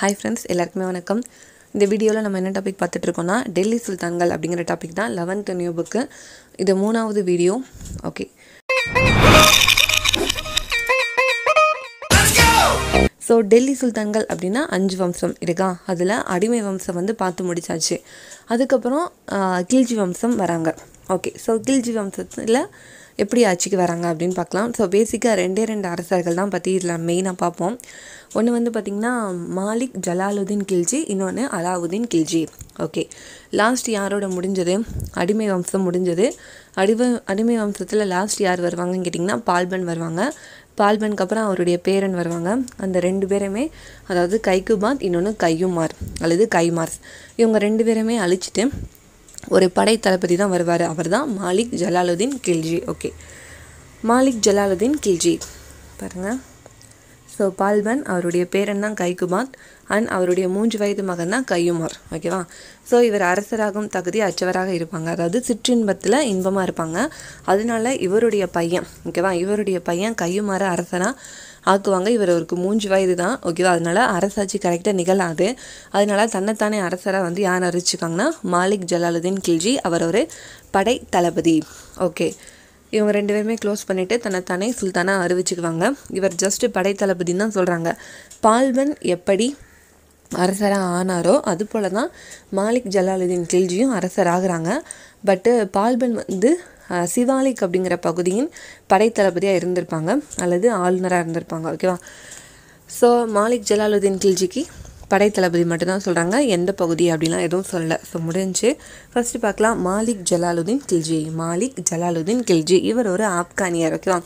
Hi friends எல்லாருக்குமே வணக்கம். இந்த வீடியோவில் நம்ம என்ன டாபிக் பார்த்துட்ருக்கோம்னா டெல்லி சுல்தான்கள் அப்படிங்கிற டாபிக் தான் லெவன்த் நியூ புக்கு இது மூணாவது வீடியோ ஓகே ஸோ டெல்லி சுல்தான்கள் அப்படின்னா அஞ்சு வம்சம் இருக்கா? அதில் அடிமை வம்சம் வந்து பார்த்து முடிச்சாச்சு. அதுக்கப்புறம் கில்ஜி வம்சம் வராங்க. ஓகே ஸோ கில்ஜி வம்சத்தில் எப்படி ஆட்சிக்கு வராங்க அப்படின்னு பார்க்கலாம். ஸோ பேசிக்காக ரெண்டே ரெண்டு அரசர்கள் தான் பற்றி இதில் மெயினாக பார்ப்போம். ஒன்று வந்து பார்த்திங்கன்னா மாலிக் ஜலாலுதீன் கில்ஜி இன்னொன்று அலாவுதீன் கில்ஜி. ஓகே லாஸ்ட் யாரோட முடிஞ்சது? அடிமை வம்சம் முடிஞ்சது. அடிமை அடிமை வம்சத்தில் லாஸ்ட் யார் வருவாங்கன்னு கேட்டிங்கன்னா பால்பன் வருவாங்க. பால்பனுக்கு அப்புறம் அவருடைய பேரன் வருவாங்க. அந்த ரெண்டு பேருமே அதாவது கைக்குபாத் இன்னொன்று கையுமார் அல்லது கைமார்ஸ். இவங்க ரெண்டு பேருமே அழிச்சிட்டு ஒரு படை தளபதி தான் வருவார். அவர் தான் மாலிக் ஜலாலுதீன் கில்ஜி. ஓகே மாலிக் ஜலாலுதீன் கில்ஜி. பாருங்கள் ஸோ பால்பன் அவருடைய பேரன் தான் கைகுமார். அண்ட் அவருடைய மூன்று வயது மகன் தான் கையுமார். ஓகேவா ஸோ இவர் அரசராகும் தகுதி அச்சவராக இருப்பாங்க. அதாவது சிற்றின்பத்தில் இன்பமாக இருப்பாங்க. அதனால இவருடைய பையன் ஓகேவா இவருடைய பையன் கையுமார அரசனாக ஆக்குவாங்க. இவர் அவருக்கு மூன்று வயது தான் ஓகேவா அதனால அரசாட்சி கரெக்டாக நிகழாது. அதனால தன்னைத்தானே அரசராக வந்து யார் அறிவிச்சுக்காங்கன்னா மாலிக் ஜலாலுதீன் கில்ஜி அவர் ஒரு படை தளபதி. ஓகே இவங்க ரெண்டு பேருமே க்ளோஸ் பண்ணிவிட்டு தன்னைத்தானே சுல்தானாக அறிவிச்சுக்குவாங்க. இவர் ஜஸ்ட்டு படைத்தளபதின்னு தான் சொல்கிறாங்க பால்பன் எப்படி அரசராக ஆனாரோ அது போல தான் மாலிக் ஜலாலுதீன் கில்ஜியும் அரசராகிறாங்க. பட்டு பால்பன் வந்து சிவாலிக் அப்படிங்கிற பகுதியின் படைத்தளபதியாக இருந்திருப்பாங்க. அல்லது ஆளுநராக இருந்திருப்பாங்க. ஓகேவா ஸோ மாலிக் ஜலாலுதீன் கில்ஜிக்கு படைத்தளபதி மட்டும்தான் சொல்கிறாங்க எந்த பகுதி அப்படிலாம் எதுவும் சொல்லலை. ஸோ முடிஞ்சு ஃபஸ்ட்டு பார்க்கலாம். மாலிக் ஜலாலுதீன் கில்ஜி. மாலிக் ஜலாலுதீன் கில்ஜி. இவர் ஒரு ஆப்கானியர். ஓகேவா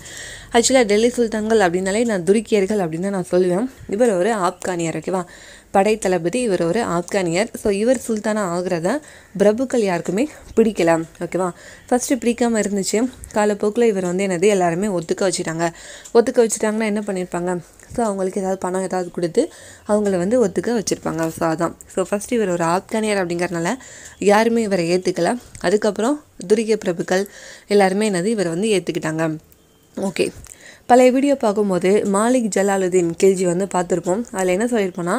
ஆக்சுவலாக டெல்லி சுல்தான்கள் அப்படின்னாலே நான் துருக்கியர்கள் அப்படின்னு தான் நான் சொல்லுவேன். இவர் ஒரு ஆப்கானியர். ஓகேவா படைத்தளபதி இவர் ஒரு ஆப்கானியர். ஸோ இவர் சுல்தானாக ஆகிறத பிரபுக்கள் யாருக்குமே பிடிக்கல. ஓகேவா ஃபஸ்ட்டு பிடிக்காம இருந்துச்சு. காலப்போக்கில் இவர் வந்து என்னது எல்லாருமே ஒத்துக்க வச்சுட்டாங்க. ஒத்துக்க வச்சுட்டாங்கன்னா என்ன பண்ணியிருப்பாங்க ஸோ அவங்களுக்கு ஏதாவது பணம் ஏதாவது கொடுத்து அவங்கள வந்து ஒத்துக்க வச்சுருப்பாங்க. ஸோ அதான். ஸோ ஃபஸ்ட்டு இவர் ஒரு ஆப்கானியர் அப்படிங்கிறனால யாருமே இவரை ஏற்றுக்கல அதுக்கப்புறம் துரிக பிரபுக்கள் எல்லாருமே என்னது இவரை வந்து ஏற்றுக்கிட்டாங்க ஓகே பழைய வீடியோ பார்க்கும்போது மாலிக் ஜலாலுதீன் கில்ஜி வந்து பார்த்துருப்போம். அதில் என்ன சொல்லியிருப்போம்னா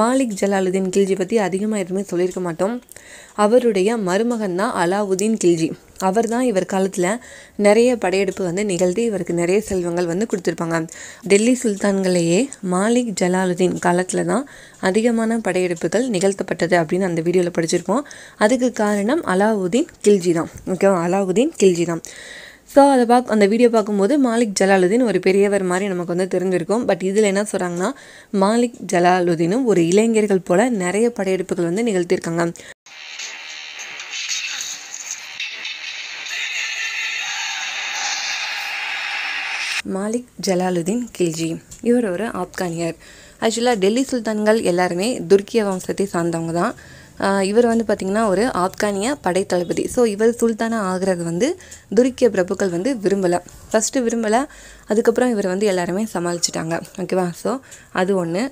மாலிக் ஜலாலுதீன் கில்ஜி பற்றி அதிகமாக எதுவுமே சொல்லியிருக்க மாட்டோம். அவருடைய மருமகன் தான் அலாவுதீன் கில்ஜி. அவர் தான் இவர் காலத்தில் நிறைய படையெடுப்பு வந்து நிகழ்த்தி இவருக்கு நிறைய செல்வங்கள் வந்து கொடுத்துருப்பாங்க. டெல்லி சுல்தான்களையே மாலிக் ஜலாலுதீன் காலத்தில் தான் அதிகமான படையெடுப்புகள் நிகழ்த்தப்பட்டது அப்படின்னு அந்த வீடியோவில் படிச்சிருப்போம். அதுக்கு காரணம் அலாவுதீன் கில்ஜி தான். ஓகேவா? அலாவுதீன் கில்ஜி தான். ஸோ அதை பார்க்க அந்த வீடியோ பார்க்கும்போது மாலிக் ஜலாலுதீன் ஒரு பெரியவர் மாதிரி நமக்கு வந்து தெரிஞ்சிருக்கும். பட் இதில் என்ன சொல்கிறாங்கன்னா மாலிக் ஜலாலுதீனும் ஒரு இளைஞர்கள் போல நிறைய படையெடுப்புகள் வந்து நிகழ்த்தியிருக்காங்க. மாலிக் ஜலாலுதீன் கில்ஜி இவர் ஒரு ஆப்கானியர். ஆக்சுவலாக டெல்லி சுல்தான்கள் எல்லாருமே துர்க்கிய வம்சத்தை சார்ந்தவங்க தான். இவர் வந்து பார்த்திங்கன்னா ஒரு ஆப்கானிய படைத்தளபதி. ஸோ இவர் சுல்தானாக ஆகிறது வந்து துருக்கிய பிரபுக்கள் வந்து விரும்பலை. ஃபஸ்ட்டு விரும்பலை அதுக்கப்புறம் இவர் வந்து எல்லாருமே சமாளிச்சிட்டாங்க. ஓகேவா ஸோ அது ஒன்று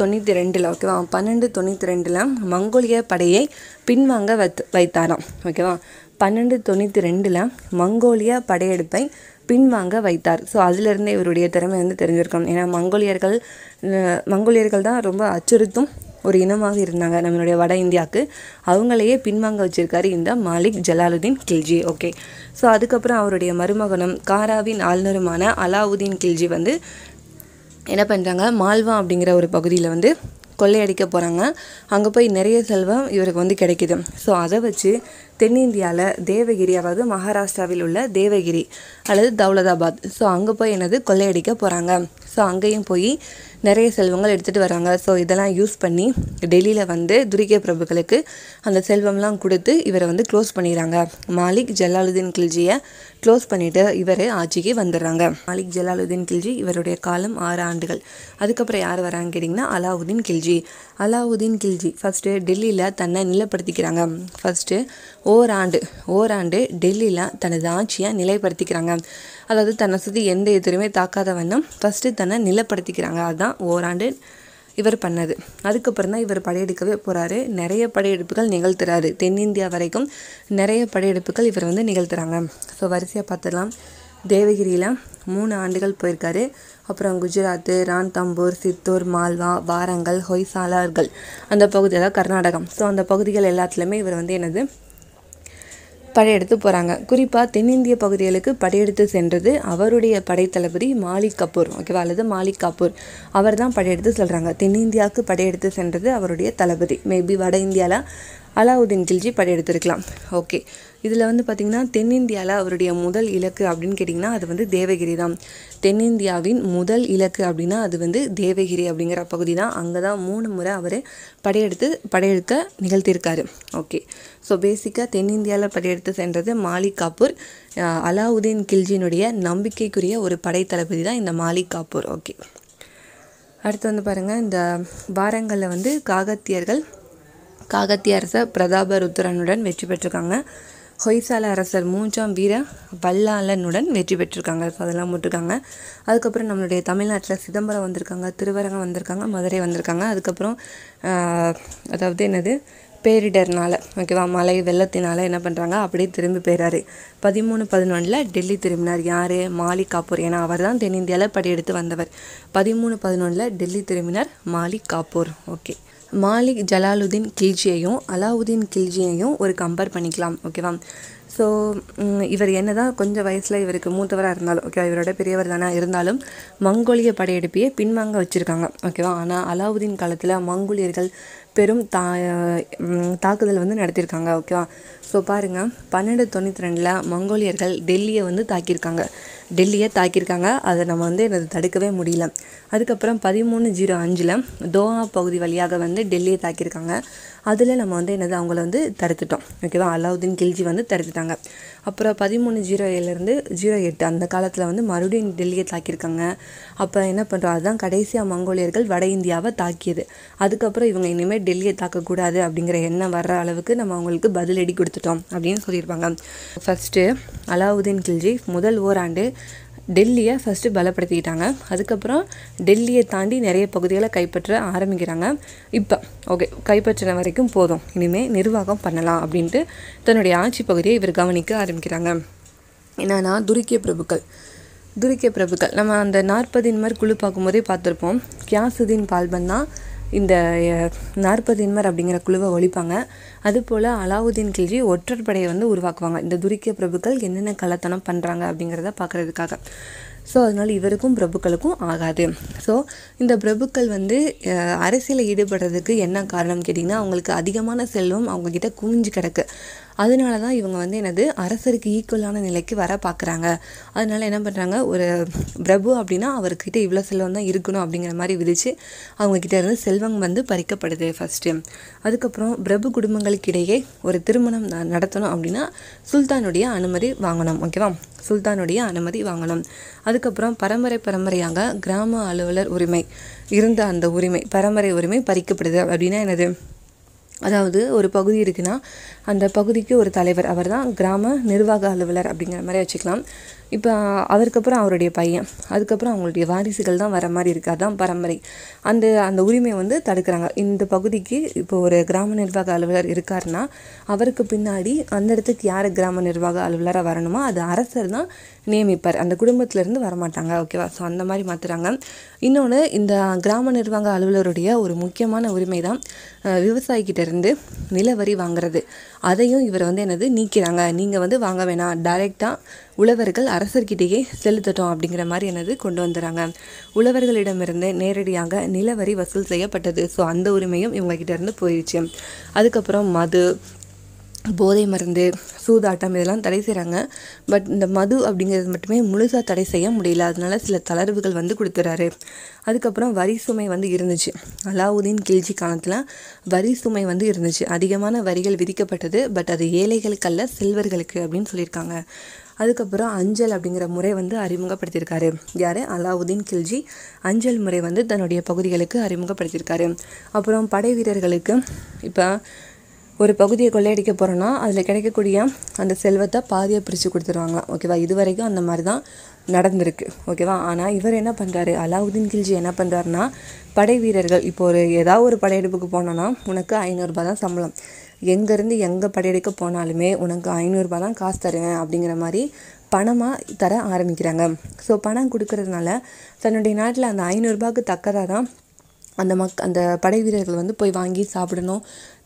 தொண்ணூற்றி ரெண்டில் ஓகேவா பன்னெண்டு தொண்ணூற்றி ரெண்டில் மங்கோலிய படையை பின்வாங்க வைத் வைத்தாராம். ஓகேவா பன்னெண்டு தொண்ணூற்றி ரெண்டில் மங்கோலிய படையெடுப்பை பின்வாங்க வைத்தார். ஸோ அதிலிருந்து இவருடைய திறமை வந்து தெரிஞ்சிருக்கணும். ஏன்னா மங்கோலியர்கள் மங்கோலியர்கள் தான் ரொம்ப அச்சுறுத்தும் ஒரு இனமாக இருந்தாங்க நம்மளுடைய வட இந்தியாவுக்கு அவங்களையே பின்வாங்க வச்சிருக்காரு இந்த மாலிக் ஜலாலுதீன் கில்ஜி ஓகே. ஸோ அதுக்கப்புறம் அவருடைய மருமகனும் காராவின் ஆளுநருமான அலாவுதீன் கில்ஜி வந்து என்ன பண்ணுறாங்க மால்வா அப்படிங்கிற ஒரு பகுதியில் வந்து கொள்ளையடிக்க போகிறாங்க அங்கே போய் நிறைய செல்வம் இவருக்கு வந்து கிடைக்கிது. ஸோ அதை வச்சு தென்னிந்தியாவில் தேவகிரி அதாவது மகாராஷ்டிராவில் உள்ள தேவகிரி அல்லது தௌலதாபாத். ஸோ அங்கே போய் என்னது கொள்ளையடிக்க போகிறாங்க ஸோ அங்கேயும் போய் நிறைய செல்வங்கள் எடுத்துகிட்டு வராங்க. ஸோ இதெல்லாம் யூஸ் பண்ணி டெல்லியில் வந்து துரிகை பிரபுக்களுக்கு அந்த செல்வம்லாம் கொடுத்து இவரை வந்து க்ளோஸ் பண்ணிடுறாங்க. மாலிக் ஜலாலுதீன் கில்ஜியை க்ளோஸ் பண்ணிவிட்டு இவர் ஆட்சிக்கு வந்துடுறாங்க. மாலிக் ஜலாலுதீன் கில்ஜி இவருடைய காலம் ஆறு ஆண்டுகள். அதுக்கப்புறம் யார் வராங்க கேட்டிங்கன்னா அலாவுதீன் கில்ஜி. அலாவுதீன் கில்ஜி ஃபஸ்ட்டு டெல்லியில் தன்னை நிலைப்படுத்திக்கிறாங்க. ஃபஸ்ட்டு ஓராண்டு ஓராண்டு டெல்லியில் தனது ஆட்சியை நிலைப்படுத்திக்கிறாங்க. அதாவது தன்னை சுற்றி எந்த எதிரையுமே தாக்காத வண்ணம் ஃபஸ்ட்டு தன்னை நிலப்படுத்திக்கிறாங்க. அதுதான் ஓராண்டு இவர் பண்ணது. அதுக்கப்புறம் தான் இவர் படையெடுக்கவே போகிறாரு நிறைய படையெடுப்புகள் நிகழ்த்துறாரு. தென்னிந்தியா வரைக்கும் நிறைய படையெடுப்புகள் இவர் வந்து நிகழ்த்துறாங்க. ஸோ வரிசையாக பார்த்துடலாம். தேவகிரியில் மூணு ஆண்டுகள் போயிருக்காரு. அப்புறம் குஜராத்து ரான்தம்பூர் சித்தூர் மால்வா வாரங்கல் ஹொய்சாலர்கள் அந்த பகுதி அதாவது கர்நாடகம். ஸோ அந்த பகுதிகள் எல்லாத்துலேயுமே இவர் வந்து என்னது? படையெடுத்து போகிறாங்க குறிப்பாக தென்னிந்திய பகுதிகளுக்கு படையெடுத்து சென்றது அவருடைய படைத்தளபதி மாலிக் கபூர் ஓகேவா அல்லது மாலிக் கபூர். அவர் தான் படையெடுத்து சொல்கிறாங்க தென்னிந்தியாவுக்கு படையெடுத்து சென்றது அவருடைய தளபதி. மேபி வட இந்தியாவில் அலாவுதீன் கில்ஜி படையெடுத்திருக்கலாம். ஓகே. இதில் வந்து பார்த்திங்கன்னா தென்னிந்தியாவில் அவருடைய முதல் இலக்கு அப்படின்னு கேட்டிங்கன்னா அது வந்து தேவகிரி தான். தென்னிந்தியாவின் முதல் இலக்கு அப்படின்னா அது வந்து தேவகிரி அப்படிங்கிற பகுதி தான். அங்கே தான் மூணு முறை அவர் படையெடுத்து படையெடுக்க நிகழ்த்தியிருக்காரு. ஓகே. ஸோ பேசிக்காக தென்னிந்தியாவில் படையெடுத்து சென்றது மாலிக் காப்பூர். அலாவுதீன் கில்ஜியினுடைய நம்பிக்கைக்குரிய ஒரு படைத்தளபதி தான் இந்த மாலிக் காப்பூர். ஓகே. அடுத்து வந்து பாருங்கள் இந்த வாரங்களில் வந்து காகத்தியர்கள் காகத்திய அரசர் பிரதாப ருத்ரனுடன் வெற்றி பெற்றிருக்காங்க. ஹொய்சால அரசர் மூன்றாம் வீர வல்லாளனுடன் வெற்றி பெற்றிருக்காங்க. ஸோ அதெல்லாம் போட்டிருக்காங்க. அதுக்கப்புறம் நம்மளுடைய தமிழ்நாட்டில் சிதம்பரம் வந்திருக்காங்க திருவரங்கம் வந்திருக்காங்க மதுரை வந்திருக்காங்க. அதுக்கப்புறம் அதாவது என்னது? பேரிடர்னால் ஓகேவா? மழை வெள்ளத்தினால் என்ன பண்ணுறாங்க அப்படியே திரும்பி போயிறாரு. பதிமூணு பதினொன்றில் டெல்லி திரும்பினார். யார்? மாலிக் காப்பூர். ஏன்னா அவர் தான் தென்னிந்தியாவில் படையெடுத்து வந்தவர். பதிமூணு பதினொன்றில் டெல்லி திரும்பினார் மாலிக் காப்பூர். ஓகே. மாலிக் ஜலாலுதீன் கில்ஜியையும் அலாவுதீன் கில்ஜியையும் ஒரு கம்பேர் பண்ணிக்கலாம் ஓகேவா ஸோ இவர் என்ன தான் கொஞ்சம் வயசில் இவருக்கு மூத்தவராக இருந்தாலும் ஓகே இவரோட பெரியவர் தானே இருந்தாலும் மங்கோலிய படையெடுப்பையே பின்வாங்க வச்சுருக்காங்க ஓகேவா ஆனால் அலாவுதீன் காலத்தில் மங்கோலியர்கள் பெரும் தா தாக்குதல் வந்து நடத்தியிருக்காங்க ஓகேவா ஸோ பாருங்கள் பன்னெண்டு தொண்ணூற்றி ரெண்டில் மங்கோலியர்கள் டெல்லியை வந்து தாக்கியிருக்காங்க. டெல்லியை தாக்கியிருக்காங்க. அதை நம்ம வந்து எனது தடுக்கவே முடியல. அதுக்கப்புறம் பதிமூணு ஜீரோ அஞ்சில் தோஹா பகுதி வழியாக வந்து டெல்லியை தாக்கியிருக்காங்க. அதில் நம்ம வந்து என்னது அவங்கள வந்து தடுத்துட்டோம். ஓகேவா அலாவுதீன் கில்ஜி வந்து தடுத்துட்டாங்க. அப்புறம் பதிமூணு ஜீரோ ஏழுலேருந்து ஜீரோ எட்டு அந்த காலத்தில் வந்து மறுபடியும் டெல்லியை தாக்கியிருக்காங்க. அப்போ என்ன பண்ணுறோம் அதுதான் கடைசியாக மங்கோலியர்கள் வட இந்தியாவை தாக்கியது. அதுக்கப்புறம் இவங்க இனிமேல் டெல்லியை தாக்கக்கூடாது அப்படிங்கிற எண்ணம் வர்ற அளவுக்கு நம்ம அவங்களுக்கு பதிலடி கொடுத்துட்டோம் அப்படின்னு சொல்லியிருப்பாங்க. ஃபஸ்ட்டு அலாவுதீன் கில்ஜி முதல் ஓராண்டு டெல்லியை ஃபஸ்ட்டு பலப்படுத்திக்கிட்டாங்க. அதுக்கப்புறம் டெல்லியை தாண்டி நிறைய பகுதிகளை கைப்பற்ற ஆரம்பிக்கிறாங்க. இப்போ ஓகே கைப்பற்றின வரைக்கும் போதும். இனிமேல் நிர்வாகம் பண்ணலாம் அப்படின்ட்டு தன்னுடைய ஆட்சி பகுதியை இவர் கவனிக்க ஆரம்பிக்கிறாங்க. என்னன்னா துருக்கிய பிரபுக்கள். துருக்கிய பிரபுக்கள். நம்ம அந்த நாற்பதின்மர் குழு பார்க்கும்போதே பார்த்துருப்போம். கியாசுதீன் பால்பன் தான் இந்த நாற்பதின்மர் அப்படிங்கிற குழுவை ஒழிப்பாங்க. அதுபோல் அலாவுதீன் கில்ஜி ஒற்றர் படையை வந்து உருவாக்குவாங்க. இந்த துருக்கிய பிரபுக்கள் என்னென்ன கள்ளத்தனம் பண்ணுறாங்க அப்படிங்கிறத பார்க்குறதுக்காக ஸோ அதனால் இவருக்கும் பிரபுக்களுக்கும் ஆகாது. ஸோ இந்த பிரபுக்கள் வந்து அரசியலில் ஈடுபடுறதுக்கு என்ன காரணம் கேட்டிங்கன்னா அவங்களுக்கு அதிகமான செல்வம் அவங்கக்கிட்ட குவிஞ்சு கிடக்கு. அதனால தான் இவங்க வந்து என்னது அரசருக்கு ஈக்குவலான நிலைக்கு வர பார்க்குறாங்க அதனால என்ன பண்ணுறாங்க ஒரு பிரபு அப்படின்னா அவர்கிட்ட இவ்வளோ செல்வம் தான் இருக்கணும் அப்படிங்கிற மாதிரி விதிச்சு அவங்கக்கிட்ட இருந்து செல்வம் வந்து பறிக்கப்படுது ஃபஸ்ட்டு அதுக்கப்புறம் பிரபு குடும்பங்களுக்கு இடையே ஒரு திருமணம் ந- நடத்தணும் அப்படின்னா சுல்தானுடைய அனுமதி வாங்கணும் ஓகேவா சுல்தானுடைய அனுமதி வாங்கணும். அதுக்கப்புறம் பரம்பரை பரம்பரையாக கிராம அலுவலர் உரிமை இருந்த அந்த உரிமை பரம்பரை உரிமை பறிக்கப்படுது அப்படின்னா என்னது? அதாவது ஒரு பகுதி இருக்குன்னா அந்த பகுதிக்கு ஒரு தலைவர். அவர் தான் கிராம நிர்வாக அலுவலர் அப்படிங்கிற மாதிரி வச்சுக்கலாம். இப்போ அவருக்கப்புறம் அவருடைய பையன். அதுக்கப்புறம் அவங்களுடைய வாரிசுகள் தான் வர மாதிரி இருக்குது அதுதான் பரம்பரை. அந்த அந்த உரிமையை வந்து தடுக்கிறாங்க. இந்த பகுதிக்கு இப்போ ஒரு கிராம நிர்வாக அலுவலர் இருக்காருன்னா அவருக்கு பின்னாடி அந்த இடத்துக்கு யார் கிராம நிர்வாக அலுவலராக வரணுமோ அது அரசர் தான் நியமிப்பார். அந்த குடும்பத்திலேருந்து வரமாட்டாங்க. ஓகேவா ஸோ அந்த மாதிரி மாற்றுறாங்க இன்னொன்று இந்த கிராம நிர்வாக அலுவலருடைய ஒரு முக்கியமான உரிமை தான் விவசாயிக்கிட்டேருந்து நிலவரி வாங்குறது. அதையும் இவர் வந்து என்னது? நீக்கிறாங்க. நீங்கள் வந்து வாங்க வேணாம். டைரெக்டாக உழவர்கள் அரசர்கிட்டேயே செலுத்தட்டும் அப்படிங்கிற மாதிரி என்னது கொண்டு வந்துடுறாங்க உழவர்களிடமிருந்து நேரடியாக நிலவரி வசூல் செய்யப்பட்டது. ஸோ அந்த உரிமையும் இவங்ககிட்ட இருந்து போயிடுச்சு. அதுக்கப்புறம் மது போதை மருந்து சூதாட்டம் இதெல்லாம் தடை செய்கிறாங்க பட் இந்த மது அப்படிங்கிறது மட்டுமே முழுசாக தடை செய்ய முடியல. அதனால சில தளர்வுகள் வந்து கொடுத்துறாரு அதுக்கப்புறம் வரி சுமை வந்து இருந்துச்சு. அலாவுதீன் கில்ஜி காலத்தில் வரி சுமை வந்து இருந்துச்சு. அதிகமான வரிகள் விதிக்கப்பட்டது. பட் அது ஏழைகளுக்கு அல்ல செல்வர்களுக்கு அப்படின்னு சொல்லியிருக்காங்க. அதுக்கப்புறம் அஞ்சல் அப்படிங்கிற முறை வந்து அறிமுகப்படுத்தியிருக்காரு. யார்? அலாவுதீன் கில்ஜி. அஞ்சல் முறை வந்து தன்னுடைய பகுதிகளுக்கு அறிமுகப்படுத்தியிருக்காரு. அப்புறம் படை வீரர்களுக்கு இப்போ ஒரு பகுதியை கொள்ளையடிக்க போகிறோன்னா அதில் கிடைக்கக்கூடிய அந்த செல்வத்தை பாதியாக பிரித்து கொடுத்துருவாங்களாம் ஓகேவா? இது வரைக்கும் அந்த மாதிரி தான் நடந்திருக்கு. ஓகேவா? ஆனால் இவர் என்ன பண்ணுறாரு அலாவுதீன் கில்ஜி என்ன பண்ணுறாருன்னா படை வீரர்கள் இப்போ ஒரு ஏதாவது ஒரு படையெடுப்புக்கு போனோன்னா உனக்கு ஐநூறுரூபா தான் சம்பளம். எங்கேருந்து எங்கே படையெடுக்க போனாலுமே உனக்கு ஐநூறுரூபா தான் காசு தருவேன் அப்படிங்கிற மாதிரி பணமாக தர ஆரம்பிக்கிறாங்க. ஸோ பணம் கொடுக்கறதுனால தன்னுடைய நாட்டில் அந்த ஐநூறுரூபாவுக்கு தக்கதாக தான் அந்த மக் அந்த படை வீரர்கள் வந்து போய் வாங்கி சாப்பிடணும்.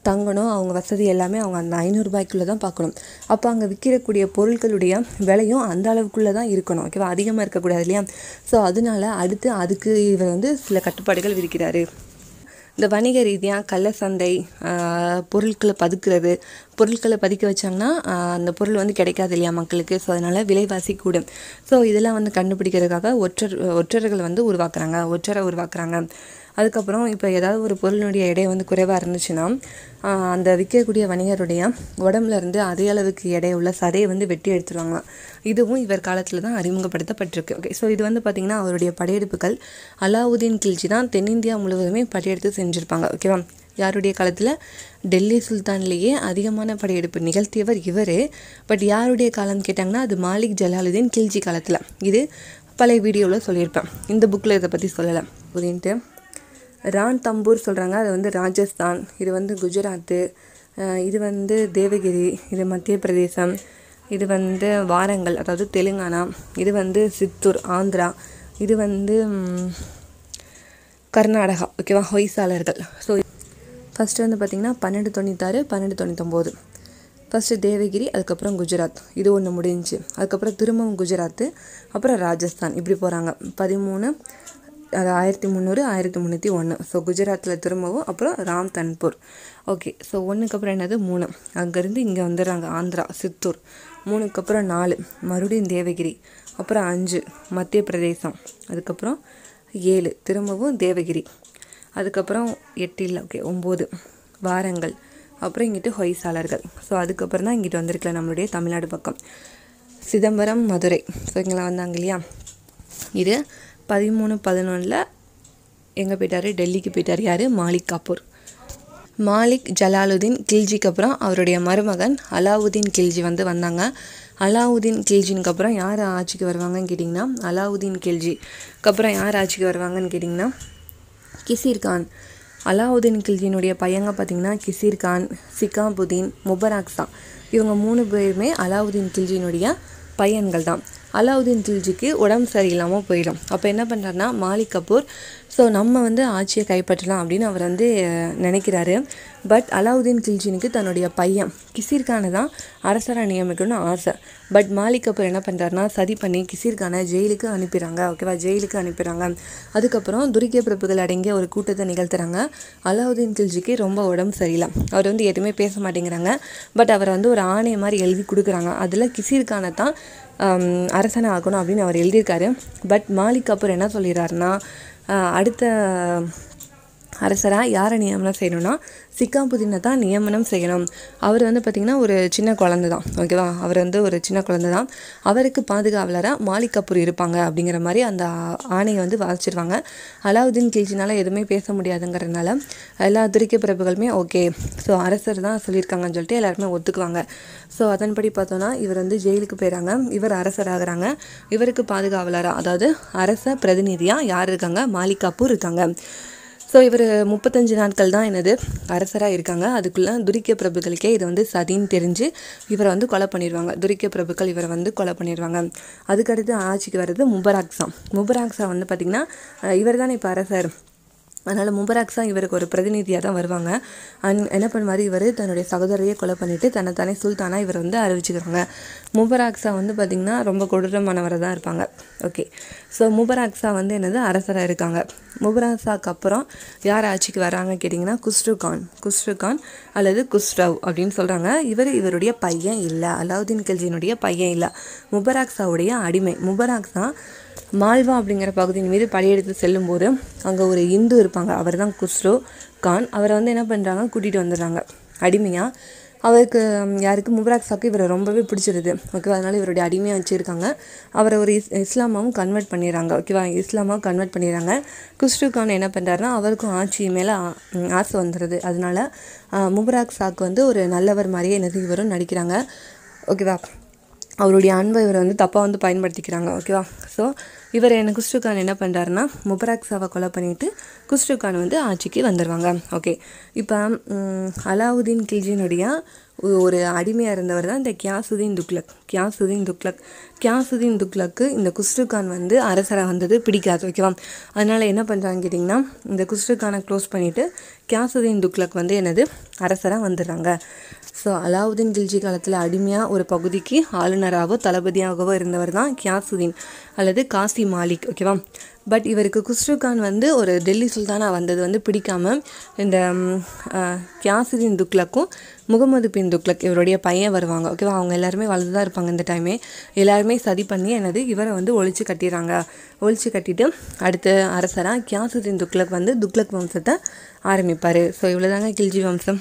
தங்கணும் அவங்க வசதி எல்லாமே அவங்க அந்த ஐநூறுரூபாய்க்குள்ளே தான் பார்க்கணும். அப்போ அங்கே விற்கிறக்கூடிய பொருட்களுடைய விலையும் அந்த அளவுக்குள்ளே தான் இருக்கணும் ஓகேவா அதிகமாக இருக்கக்கூடாது இல்லையா? ஸோ அதனால அடுத்து அதுக்கு இவர் வந்து சில கட்டுப்பாடுகள் விதிக்கிறாரு. இந்த வணிக ரீதியாக கள்ள சந்தை பொருட்களை பதுக்கிறது பொருட்களை பதுக்க வச்சாங்கன்னா அந்த பொருள் வந்து கிடைக்காது இல்லையா மக்களுக்கு? ஸோ அதனால் விலைவாசி கூடும். ஸோ இதெல்லாம் வந்து கண்டுபிடிக்கிறதுக்காக ஒற்றர் ஒற்றர்கள் வந்து உருவாக்குறாங்க ஒற்றரை உருவாக்குறாங்க. அதுக்கப்புறம் இப்போ ஏதாவது ஒரு பொருளினுடைய எடை வந்து குறைவாக இருந்துச்சுன்னா அந்த விற்கக்கூடிய வணிகருடைய உடம்புல இருந்து அதே அளவுக்கு எடை உள்ள சதையை வந்து வெட்டி எடுத்துருவாங்களாம். இதுவும் இவர் காலத்தில் தான் அறிமுகப்படுத்தப்பட்டிருக்கு. ஓகே ஸோ இது வந்து பார்த்திங்கன்னா அவருடைய படையெடுப்புகள் அலாவுதீன் கில்ஜி தான் தென்னிந்தியா முழுவதுமே படையெடுத்து செஞ்சுருப்பாங்க. ஓகேவா யாருடைய காலத்தில்? டெல்லி சுல்தான்லேயே அதிகமான படையெடுப்பு நிகழ்த்தியவர் இவர். பட் யாருடைய காலம்னு கேட்டாங்கன்னா அது மாலிக் ஜலாலுதீன் கில்ஜி காலத்தில். இது பழைய வீடியோவில் சொல்லியிருப்பேன். இந்த புக்கில் இதை பற்றி சொல்லலை அப்படின்ட்டு ரான் தம்பூர் சொல்கிறாங்க அது வந்து ராஜஸ்தான் இது வந்து குஜராத்து இது வந்து தேவகிரி இது மத்திய பிரதேசம் இது வந்து வாரங்கல் அதாவது தெலுங்கானா இது வந்து சித்தூர் ஆந்திரா இது வந்து கர்நாடகா ஓகேவா ஹொய்சாளர்கள் ஸோ ஃபஸ்ட்டு வந்து பார்த்திங்கன்னா பன்னெண்டு தொண்ணூத்தாறு பன்னெண்டு தொண்ணூத்தொம்போது. ஃபஸ்ட்டு தேவகிரி அதுக்கப்புறம் குஜராத். இது ஒன்று முடிஞ்சுச்சு. அதுக்கப்புறம் திரும்பவும் குஜராத்து அப்புறம் ராஜஸ்தான். இப்படி போகிறாங்க பதிமூணு அது ஆயிரத்தி முந்நூறு ஆயிரத்தி முந்நூற்றி ஒன்று ஸோ குஜராத்தில் திரும்பவும் அப்புறம் ராம் தன்பூர். ஓகே ஸோ ஒன்றுக்கு அப்புறம் என்னது? மூணு. அங்கேருந்து இங்கே வந்துடுறாங்க ஆந்திரா சித்தூர். மூணுக்கு அப்புறம் நாலு. மறுபடியும் தேவகிரி. அப்புறம் அஞ்சு. மத்திய பிரதேசம். அதுக்கப்புறம் ஏழு. திரும்பவும் தேவகிரி. அதுக்கப்புறம் எட்டு இல்லை ஓகே ஒம்பது. வாரங்கள். அப்புறம் இங்கிட்டு ஹொய்சாளர்கள் ஸோ அதுக்கப்புறம் தான் இங்கிட்டு வந்திருக்கலாம் நம்மளுடைய தமிழ்நாடு பக்கம். சிதம்பரம் மதுரை. ஸோ இங்கெல்லாம் வந்தாங்க இல்லையா? இது பதிமூணு பதினொன்றில் எங்கே போயிட்டார்? டெல்லிக்கு போயிட்டார். யார்? மாலிக் காப்பூர் மாலிக் ஜலாலுதீன் கில்ஜிக்கு அப்புறம் அவருடைய மருமகன் அலாவுதீன் கில்ஜி வந்து வந்தாங்க. அலாவுதீன் கில்ஜினுக்கு அப்புறம் யார் ஆட்சிக்கு வருவாங்கன்னு கேட்டிங்கன்னா அலாவுதீன் கில்ஜிக்கு அப்புறம் யார் ஆட்சிக்கு வருவாங்கன்னு கேட்டிங்கன்னா கிசீர் கான். அலாவுதீன் கில்ஜினுடைய பையங்க பார்த்திங்கன்னா கிசீர் கான் சிகாபுதீன் தான் இவங்க மூணு பேருமே அலாவுதீன் கில்ஜினுடைய பையன்கள் தான். அலாவுதீன் கில்ஜிக்கு உடம்பு சரியில்லாமல் போயிடும். அப்போ என்ன பண்ணுறாருனா மாலிக் கபூர் ஸோ நம்ம வந்து ஆட்சியை கைப்பற்றலாம் அப்படின்னு அவர் வந்து நினைக்கிறாரு. பட் அலாவுதீன் கில்ஜினுக்கு தன்னுடைய பையன் கிசீர்கானை தான் அரசராக நியமிக்கணும்னு ஆசை. பட் மாலிக் அப்புறம் என்ன பண்ணுறாருனா சதி பண்ணி கிசீர்கானை ஜெயிலுக்கு அனுப்பிடுறாங்க ஓகேவா ஜெயிலுக்கு அனுப்பிடுறாங்க. அதுக்கப்புறம் துருக்கிய பிரபுகள் அடங்கிய ஒரு கூட்டத்தை நிகழ்த்துறாங்க. அலாவுதீன் கில்ஜிக்கு ரொம்ப உடம்பு சரியில்லை. அவர் வந்து எதுவுமே பேச மாட்டேங்கிறாங்க. பட் அவர் வந்து ஒரு ஆணைய மாதிரி எழுதி கொடுக்குறாங்க. அதில் கிசீர்கானை தான் அரசனை ஆகணும் அப்படின்னு அவர் எழுதியிருக்காரு. பட் மாலிக் அப்புறம் என்ன சொல்லிடுறாருன்னா அடுத்த அரசராக யாரை நியமனம் செய்யணும்னா சிக்காபுதீனை தான் நியமனம் செய்யணும். அவர் வந்து பார்த்திங்கன்னா ஒரு சின்ன குழந்தை தான் ஓகேவா? அவர் வந்து ஒரு சின்ன குழந்தை தான் அவருக்கு பாதுகாவலராக மாலிக் இருப்பாங்க அப்படிங்கிற மாதிரி அந்த ஆணையை வந்து வாசிச்சிருவாங்க. அலாவுதீன் கில்ஜினால் எதுவுமே பேச முடியாதுங்கிறதுனால எல்லா துருக்கிய பிறப்புகளுமே ஓகே. ஸோ அரசர் தான் சொல்லியிருக்காங்கன்னு சொல்லிட்டு எல்லாருமே ஒத்துக்குவாங்க. ஸோ அதன்படி பார்த்தோன்னா இவர் வந்து ஜெயிலுக்கு போயிறாங்க. இவர் அரசராகிறாங்க. இவருக்கு பாதுகாவலராக அதாவது அரச பிரதிநிதியாக யார் இருக்காங்க? மாலிகாப்பூர் இருக்காங்க. ஸோ இவர் முப்பத்தஞ்சு நாட்கள் தான் என்னது அரசராக இருக்காங்க. அதுக்குள்ளே துரிக்க பிரபுகளுக்கே இது வந்து சதின்னு தெரிஞ்சு இவரை வந்து கொலை பண்ணிடுவாங்க துரிக்கிய பிரபுக்கள் இவரை வந்து கொலை பண்ணிடுவாங்க அதுக்கடுத்து ஆட்சிக்கு வர்றது முபராக்ஸா முபராக்ஸா வந்து பார்த்திங்கன்னா இவர் தானே இப்போ அரசர். அதனால் முபராக்ஸா இவருக்கு ஒரு பிரதிநிதியாக தான் வருவாங்க. அண்ட் என்ன பண்ணுவார்? இவர் தன்னுடைய சகோதரியை கொலை பண்ணிவிட்டு தன்னைத்தானே சுல்தானாக இவர் வந்து அறிவிச்சுக்கிறாங்க. முபராக்ஸா வந்து பார்த்திங்கன்னா ரொம்ப கொடூரமானவராக தான் இருப்பாங்க. ஓகே. ஸோ முபராக்ஸா வந்து என்னது? அரசராக இருக்காங்க. முபராக்ஸாக்கு அப்புறம் யார் ஆட்சிக்கு வராங்க கேட்டிங்கன்னா குஸ்ரு கான் குஸ்ரு கான் அல்லது குஸ்ரவ் அப்படின்னு சொல்கிறாங்க இவர் இவருடைய பையன் இல்லை. அலாவுதீன் கில்ஜினுடைய பையன் இல்லை. முபராக்ஸாவுடைய அடிமை. முபராக்ஸா மால்வா அப்படிங்கிற பகுதியின் மீது படையெடுத்து செல்லும்போது அங்கே ஒரு இந்து இருப்பாங்க. அவர் தான் குஸ்ரோ கான். அவரை வந்து என்ன பண்ணுறாங்க கூட்டிகிட்டு வந்துடுறாங்க. அடிமையாக அவருக்கு யாருக்கு? முபராக் சாக்கு இவரை ரொம்பவே பிடிச்சிருது. ஓகேவா? அதனால் இவருடைய அடிமையாக வச்சுருக்காங்க. அவரை ஒரு இஸ் இஸ்லாமாவும் கன்வெர்ட் பண்ணிடுறாங்க. ஓகேவா? இஸ்லாமாவும் கன்வெர்ட் பண்ணிடுறாங்க. குஸ்ரு கான் என்ன பண்ணுறாருனா அவருக்கும் ஆட்சி மேலே ஆசை வந்துடுது அதனால முபராக் சாக்கு வந்து ஒரு நல்லவர் மாதிரியே என்னது இவரும் நடிக்கிறாங்க. ஓகேவா? அவருடைய அன்பை இவர் வந்து தப்பாக வந்து பயன்படுத்திக்கிறாங்க ஓகேவா ஸோ இவர் என்ன குஷ்டுகான் என்ன பண்ணுறாருன்னா முபராக்ஸாவை கொலை பண்ணிட்டு குஷ்டுகான் வந்து ஆட்சிக்கு வந்துடுவாங்க ஓகே இப்போ அலாவுதீன் கில்ஜினுடைய ஒரு அடிமையாக இருந்தவர் தான் இந்த கியாசுதீன் துக்லக் கியாசுதீன் துக்லக் கியாசுதீன் துக்லக்கு இந்த குஸ்ரு கான் வந்து அரசராக வந்தது பிடிக்காது ஓகேவா அதனால் என்ன பண்ணுறாங்க கேட்டிங்கன்னா இந்த குஸ்ரு கானை க்ளோஸ் பண்ணிவிட்டு கியாசுதீன் துக்லக் வந்து என்னது அரசராக வந்துடுறாங்க. ஸோ அலாவுதீன் கில்ஜி காலத்தில் அடிமையாக ஒரு பகுதிக்கு ஆளுநராகவோ தளபதியாகவோ இருந்தவர் தான் கியாசுதீன் அல்லது காசி மாலிக் ஓகேவா பட் இவருக்கு குஸ்ரு கான் வந்து ஒரு டெல்லி சுல்தானாக வந்தது வந்து பிடிக்காம இந்த கியாசுதீன் துக்லக்கும் முகமது பின் துக்லக் இவருடைய பையன் வருவாங்க ஓகேவா அவங்க எல்லாருமே வளர்ந்து தான் இருப்பாங்க இந்த டைமே எல்லாருமே சதி பண்ணி என்னது இவரை வந்து ஒழிச்சு கட்டிடுறாங்க. ஒழிச்சு கட்டிட்டு அடுத்த அரசராக கியாசுதீன் துக்லக் வந்து துக்லக் வம்சத்தை ஆரம்பிப்பார். ஸோ இவ்வளோதாங்க கில்ஜி வம்சம்.